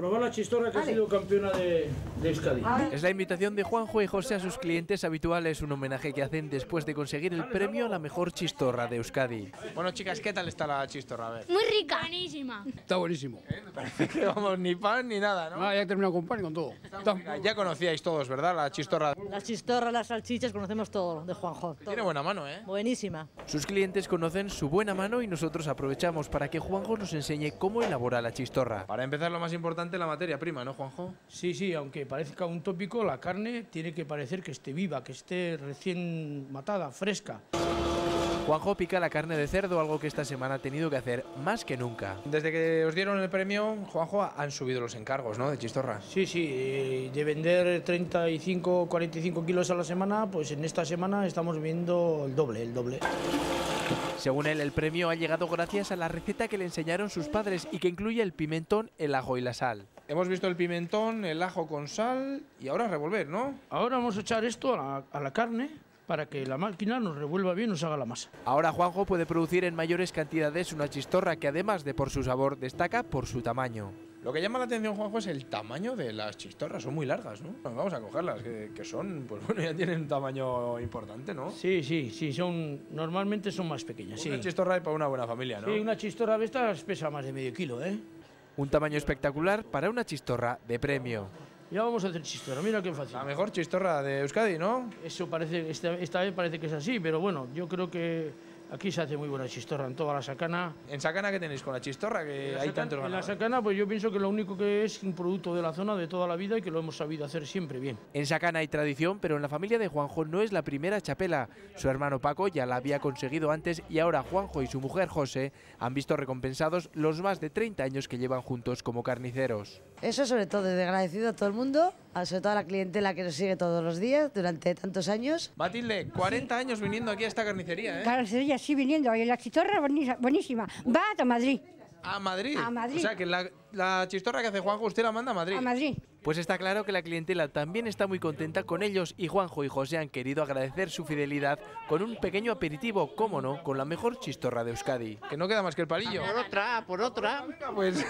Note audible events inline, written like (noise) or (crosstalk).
probar la chistorra que ha sido campeona de, de Euskadi. Es la invitación de Juanjo y José a sus clientes habituales, un homenaje que hacen después de conseguir el premio a la mejor chistorra de Euskadi. Bueno, chicas, ¿qué tal está la chistorra? A ver. Muy rica. Buenísima. Está buenísimo. (laughs) Que vamos, ni pan ni nada, ¿no? Ah, ya he terminado con pan y con todo. Está- Ya conocíais todos, ¿verdad? La chistorra. Las chistorras, las salchichas, conocemos todo de Juanjo. todo. Tiene buena mano, ¿eh? Buenísima. Sus clientes conocen su buena mano y nosotros aprovechamos para que Juanjo nos enseñe cómo elabora la chistorra. Para empezar, lo más importante, la materia prima, ¿no, Juanjo? Sí, sí, aunque parezca un tópico, la carne tiene que parecer que esté viva, que esté recién matada, fresca. Juanjo pica la carne de cerdo, algo que esta semana ha tenido que hacer más que nunca. Desde que os dieron el premio, Juanjo, han subido los encargos, ¿no? De chistorra. Sí, sí, eh, de vender 35, 45 kilos a la semana, pues en esta semana estamos viendo el doble, el doble. Según él, el premio ha llegado gracias a la receta que le enseñaron sus padres y que incluye el pimentón, el ajo y la sal. Hemos visto el pimentón, el ajo con sal y ahora revolver, ¿no? Ahora vamos a echar esto a la, a la carne para que la máquina nos revuelva bien, nos haga la masa. Ahora Juanjo puede producir en mayores cantidades una chistorra que además de por su sabor destaca por su tamaño. Lo que llama la atención, Juanjo, es el tamaño de las chistorras. Son muy largas, ¿no? Vamos a cogerlas, que, que son, pues bueno, ya tienen un tamaño importante, ¿no? Sí, sí, sí, son normalmente son más pequeñas. Sí, Una chistorra hay para una buena familia, ¿no? Sí, una chistorra de estas pesa más de medio kilo, ¿eh? Un tamaño espectacular para una chistorra de premio. Ya vamos a hacer chistorra, mira qué fácil. La mejor chistorra de Euskadi, ¿no? Eso parece, esta, esta vez parece que es así, pero bueno, yo creo que aquí se hace muy buena chistorra en toda la sacana. ¿En Sacana qué tenéis con la chistorra? Que hay Sacan- tantos en la sacana, pues yo pienso que lo único que es un producto de la zona de toda la vida y que lo hemos sabido hacer siempre bien. En Sacana hay tradición, pero en la familia de Juanjo no es la primera chapela. Su hermano Paco ya la había conseguido antes y ahora Juanjo y su mujer José han visto recompensados los más de 30 años que llevan juntos como carniceros. Eso sobre todo, de agradecido a todo el mundo, a sobre todo a la clientela que nos sigue todos los días durante tantos años. Matilde, 40 años viniendo aquí a esta carnicería, ¿eh? Carnicería, sí, viniendo. Y la chistorra buenísima. buenísima. Va a Madrid. A Madrid. A Madrid. O sea, que la, la chistorra que hace Juanjo usted la manda a Madrid. A Madrid. Pues está claro que la clientela también está muy contenta con ellos y Juanjo y José han querido agradecer su fidelidad con un pequeño aperitivo, cómo no, con la mejor chistorra de Euskadi. Que no queda más que el palillo. Por otra, por otra. Pues